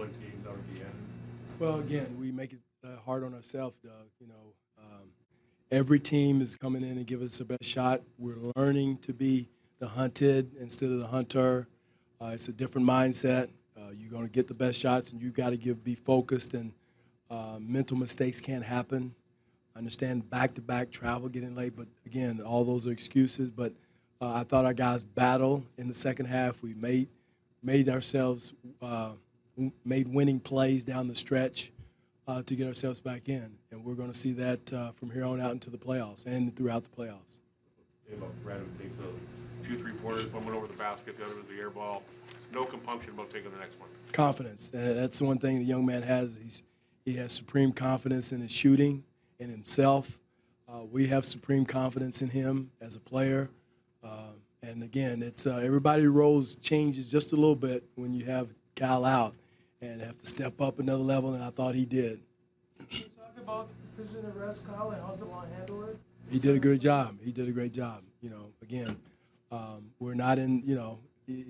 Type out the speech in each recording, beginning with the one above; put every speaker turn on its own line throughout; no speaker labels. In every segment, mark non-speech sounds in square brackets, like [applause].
teams the end?
Well, again, we make it uh, hard on ourselves, Doug. You know, um, every team is coming in and giving us the best shot. We're learning to be the hunted instead of the hunter. Uh, it's a different mindset. Uh, you're going to get the best shots, and you got to give be focused. And uh, mental mistakes can't happen. I understand back-to-back travel, getting late, but again, all those are excuses. But uh, I thought our guys battled in the second half. We made made ourselves uh, made winning plays down the stretch uh, to get ourselves back in, and we're going to see that uh, from here on out into the playoffs and throughout the playoffs.
Say about Brad who takes those two three pointers, one went over the basket, the other was the air ball. No compunction about taking the next one.
Confidence. And that's the one thing the young man has. He's, he has supreme confidence in his shooting, in himself. Uh, we have supreme confidence in him as a player. Uh, and again, it's uh, everybody roles changes just a little bit when you have Kyle out and have to step up another level, and I thought he did.
Can you talk about the decision to rest Kyle and how Delon handle it?
He did a good job. He did a great job. You know, again, um, we're not in, you know,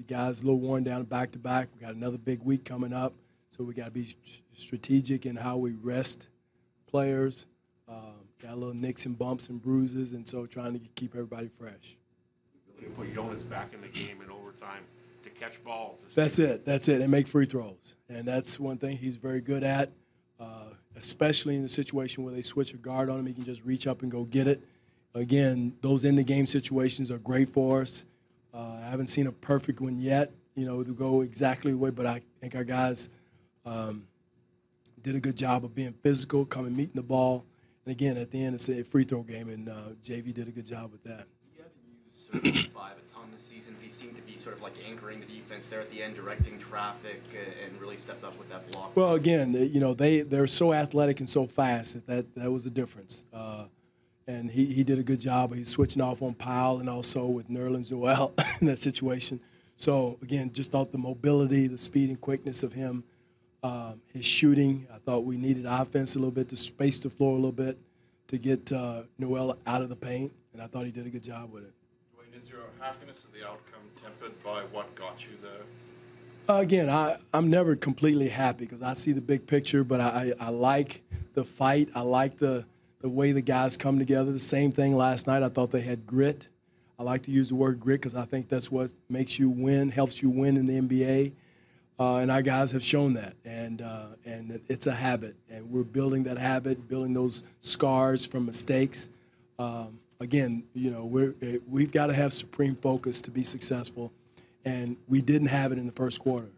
guys a little worn down back to back. We got another big week coming up, so we got to be strategic in how we rest players. Um, got a little nicks and bumps and bruises, and so trying to keep everybody fresh.
When you put Jonas back in the game in overtime to catch balls. is-
That's it. That's it. And make free throws. And that's one thing he's very good at, uh, especially in the situation where they switch a guard on him. He can just reach up and go get it. Again, those in the game situations are great for us. Uh, I haven't seen a perfect one yet, you know, to go exactly the way, but I think our guys um, did a good job of being physical, coming, meeting the ball. And again, at the end, it's a free throw game, and uh, JV did a good job with that.
Seemed to be sort of like anchoring the defense there at the end, directing traffic, uh, and really stepped up with that block.
Well, again, you know they they're so athletic and so fast that that, that was the difference. Uh, and he, he did a good job. He's switching off on Powell and also with Nerlens Noel [laughs] in that situation. So again, just thought the mobility, the speed and quickness of him, um, his shooting. I thought we needed offense a little bit to space the floor a little bit to get uh, Noel out of the paint, and I thought he did a good job with it.
Dwane, is your happiness of the outcome tempered by what got you there?
Again, I, I'm never completely happy because I see the big picture, but I, I like the fight. I like the, the way the guys come together. The same thing last night. I thought they had grit. I like to use the word grit because I think that's what makes you win, helps you win in the NBA. Uh, and our guys have shown that, and uh, and it's a habit, and we're building that habit, building those scars from mistakes. Um, again, you know, we're eh, we've got to have supreme focus to be successful, and we didn't have it in the first quarter,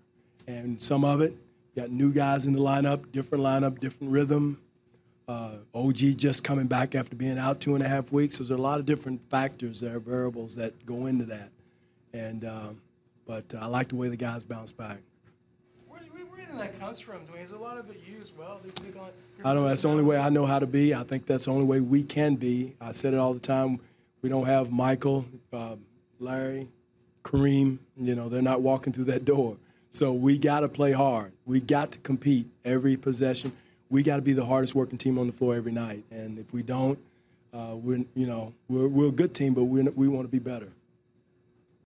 and some of it got new guys in the lineup, different lineup, different rhythm. Uh, OG just coming back after being out two and a half weeks. So there's a lot of different factors there, are variables that go into that, and um, but I like the way the guys bounce back.
Think that comes from, Dwane? Is a lot of it as well? They take on
I don't know. That's the only way I know how to be. I think that's the only way we can be. I said it all the time. We don't have Michael, uh, Larry, Kareem. You know, they're not walking through that door. So we got to play hard. We got to compete every possession. We got to be the hardest working team on the floor every night. And if we don't, uh, we're you know we're, we're a good team, but we we want to be better.